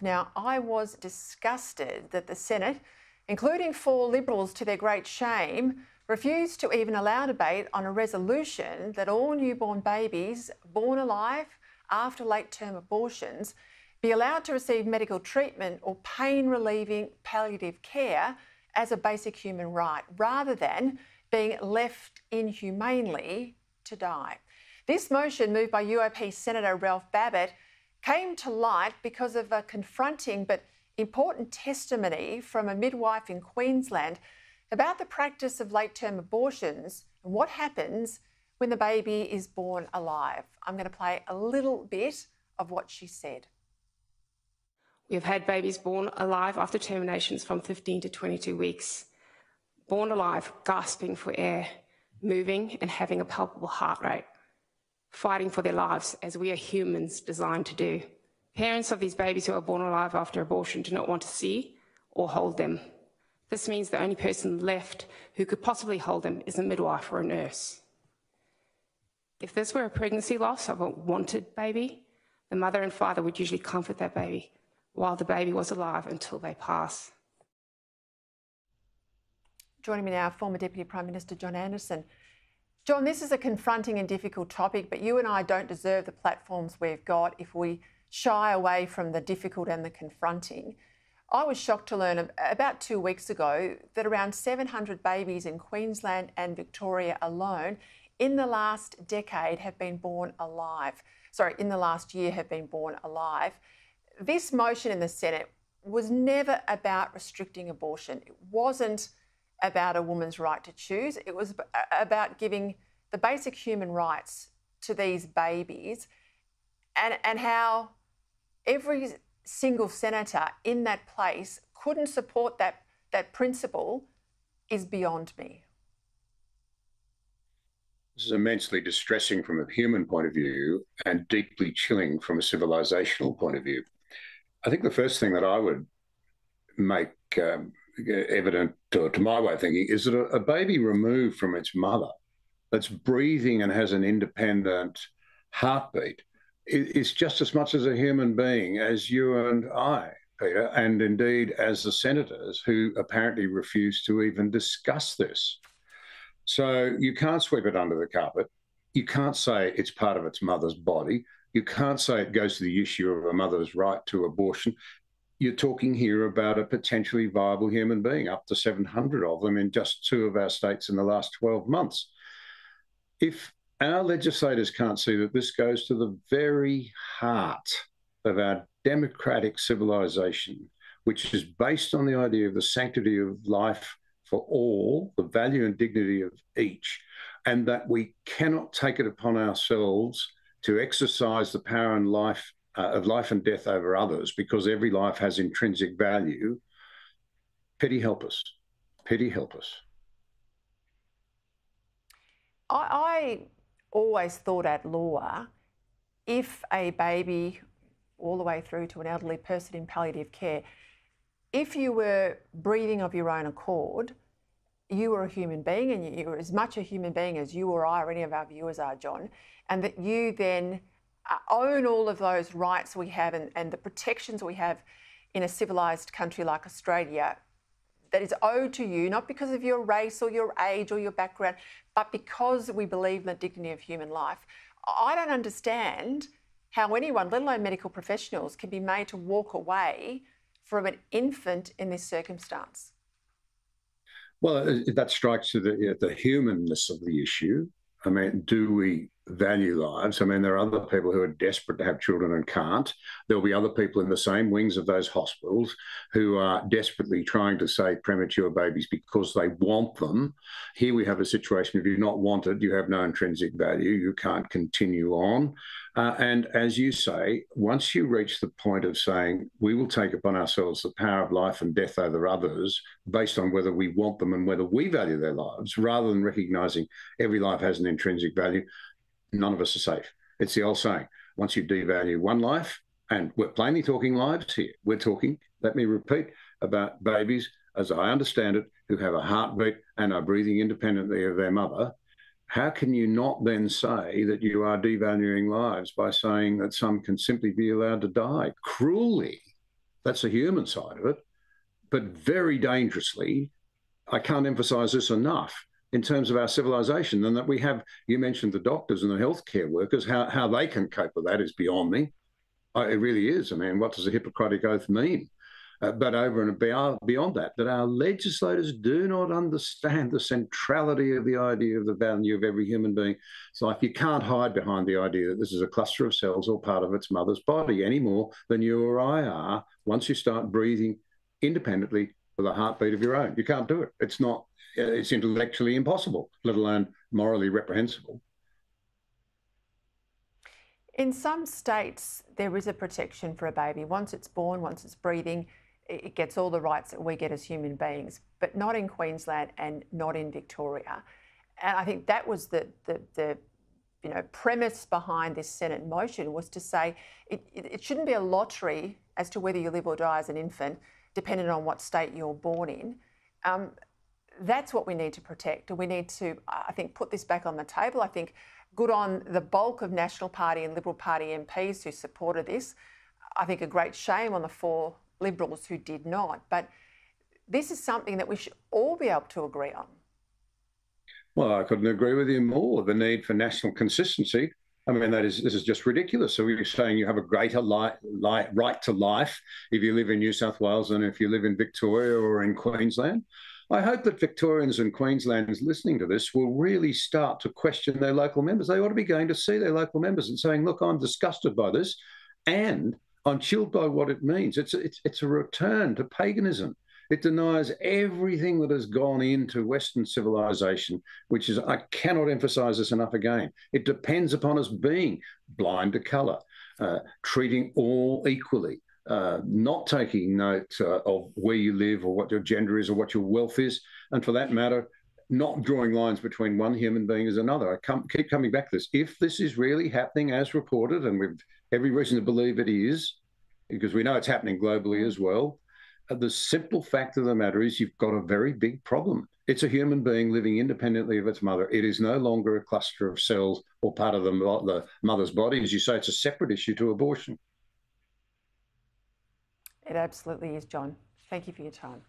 Now, I was disgusted that the Senate, including four Liberals to their great shame, refused to even allow debate on a resolution that all newborn babies born alive after late term abortions be allowed to receive medical treatment or pain relieving palliative care as a basic human right rather than being left inhumanely to die. This motion, moved by UAP Senator Ralph Babet, came to light because of a confronting but important testimony from a midwife in Queensland about the practice of late term abortions and what happens when the baby is born alive. I'm going to play a little bit of what she said. We've had babies born alive after terminations from 15 to 22 weeks, born alive, gasping for air, moving and having a palpable heart rate, fighting for their lives as we are humans designed to do. Parents of these babies who are born alive after abortion do not want to see or hold them. This means the only person left who could possibly hold them is a midwife or a nurse. If this were a pregnancy loss of a wanted baby, the mother and father would usually comfort that baby while the baby was alive until they pass. Joining me now, former Deputy Prime Minister John Anderson. John, this is a confronting and difficult topic, but you and I don't deserve the platforms we've got if we shy away from the difficult and the confronting. I was shocked to learn about two weeks ago that around 700 babies in Queensland and Victoria alone in the last decade have been born alive. Sorry, in the last year have been born alive. This motion in the Senate was never about restricting abortion. It wasn't about a woman's right to choose. It was about giving the basic human rights to these babies and, and how every single senator in that place couldn't support that, that principle is beyond me. This is immensely distressing from a human point of view and deeply chilling from a civilizational point of view. I think the first thing that I would make um, evident to, to, my way of thinking is that a, a baby removed from its mother that's breathing and has an independent heartbeat is just as much as a human being as you and I, Peta, and indeed as the senators who apparently refuse to even discuss this. So you can't sweep it under the carpet. You can't say it's part of its mother's body. You can't say it goes to the issue of a mother's right to abortion. You're talking here about a potentially viable human being, up to 700 of them in just two of our states in the last 12 months. If our legislators can't see that this goes to the very heart of our democratic civilization, which is based on the idea of the sanctity of life for all, the value and dignity of each, and that we cannot take it upon ourselves to exercise the power and life uh, of life and death over others because every life has intrinsic value. Pity help us. Pity help us. I, always thought at law if a baby, all the way through to an elderly person in palliative care, if you were breathing of your own accord, you were a human being and you were as much a human being as you or I or any of our viewers are, John, and that you then own all of those rights we have and, and the protections we have in a civilised country like Australia that is owed to you, not because of your race or your age or your background, but because we believe in the dignity of human life. I don't understand how anyone, let alone medical professionals, can be made to walk away from an infant in this circumstance. Well, that strikes the, the humanness of the issue. I mean, do we value lives. I mean, there are other people who are desperate to have children and can't. There'll be other people in the same wings of those hospitals who are desperately trying to save premature babies because they want them. Here we have a situation if you're not wanted, you have no intrinsic value, you can't continue on. Uh, and as you say, once you reach the point of saying, we will take upon ourselves the power of life and death over others based on whether we want them and whether we value their lives, rather than recognizing every life has an intrinsic value, none of us are safe. It's the old saying once you devalue one life, and we're plainly talking lives here, we're talking, let me repeat, about babies, as I understand it, who have a heartbeat and are breathing independently of their mother. How can you not then say that you are devaluing lives by saying that some can simply be allowed to die cruelly That's the human side of it. But very dangerously, I can't emphasize this enough in terms of our civilization and that we have, you mentioned the doctors and the healthcare workers, how, how they can cope with that is beyond me. it really is. I mean, what does a Hippocratic Oath mean? Uh, but over and beyond that, that our legislators do not understand the centrality of the idea of the value of every human being. It's like you can't hide behind the idea that this is a cluster of cells or part of its mother's body any more than you or I are once you start breathing independently with a heartbeat of your own. You can't do it. It's not, it's intellectually impossible, let alone morally reprehensible. In some states, there is a protection for a baby. Once it's born, once it's breathing, it gets all the rights that we get as human beings, but not in Queensland and not in Victoria. And I think that was the, the, the you know, premise behind this Senate motion was to say it, it, it, shouldn't be a lottery as to whether you live or die as an infant, depending on what state you're born in. Um, that's what we need to protect. And we need to, I think, put this back on the table. I think good on the bulk of National Party and Liberal Party MPs who supported this. I think a great shame on the four Liberals who did not. But this is something that we should all be able to agree on. Well, I couldn't agree with you more. The need for national consistency. I mean, that is this is just ridiculous. So you're saying you have a greater li- li- right to life if you live in New South Wales than if you live in Victoria or in Queensland. I hope that Victorians and Queenslanders listening to this will really start to question their local members. They ought to be going to see their local members and saying, "Look, I'm disgusted by this, and I'm chilled by what it means. It's, it's, it's a return to paganism. It denies everything that has gone into Western civilization, which is, I cannot emphasize this enough again. It depends upon us being blind to color, uh, treating all equally, uh, not taking note uh, of where you live or what your gender is or what your wealth is, and for that matter, not drawing lines between one human being as another. I come, keep coming back to this. If this is really happening as reported, and we've every reason to believe it is, because we know it's happening globally as well. Uh, the simple fact of the matter is you've got a very big problem. It's a human being living independently of its mother. It is no longer a cluster of cells or part of the, the mother's body. As you say, it's a separate issue to abortion. It absolutely is, John. Thank you for your time.